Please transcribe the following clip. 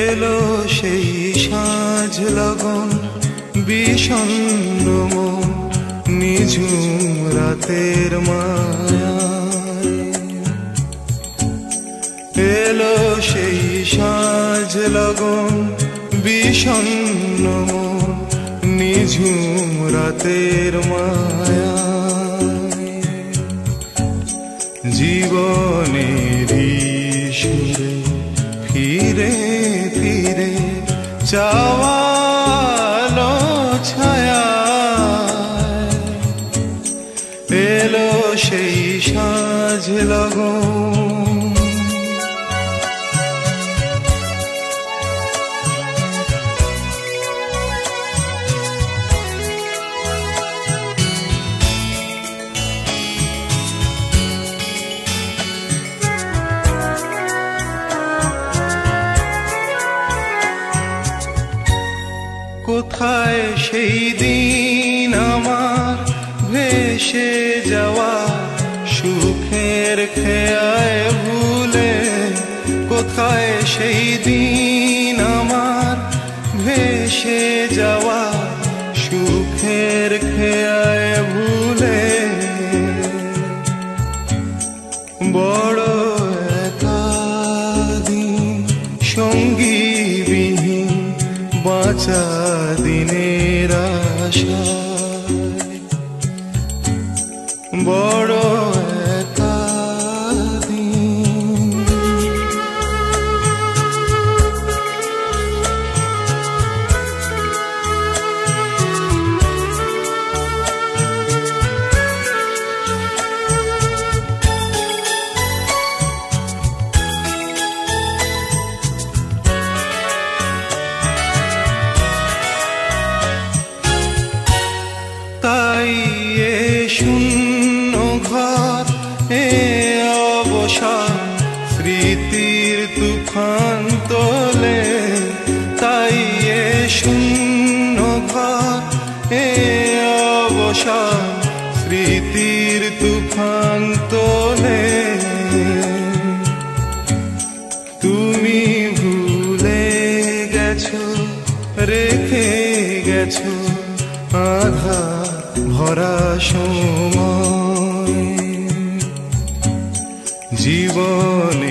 এলো সেই সাজ লগন বিষণ্ণ নিঝুম রাতের মায়া এলো সেই সাজ লগন বিষণ্ণ নিঝুম রাতের মায়া জীবনের সুরে ফিরে ফিরে চাওয়ালো ছায়া এলো সেই সাঁঝ লগন। সেই দিন আমার ভেসে যাওয়া সুখের খেয়ায় ভুলে কোথায় সেই দিন আমার ভেসে যাওয়া সুখের খেয়ায় ভুলে বড় একাদিন সঙ্গী বিহীন বাঁচা দিনের আশায়। বড় তোলে তাই এ শূন্য ঘর, এ অবসর, স্মৃতির তুফান তোলে। তুমি ভুলে গেছো, রেখে গেছো আধা ভরা সময়। জীবনের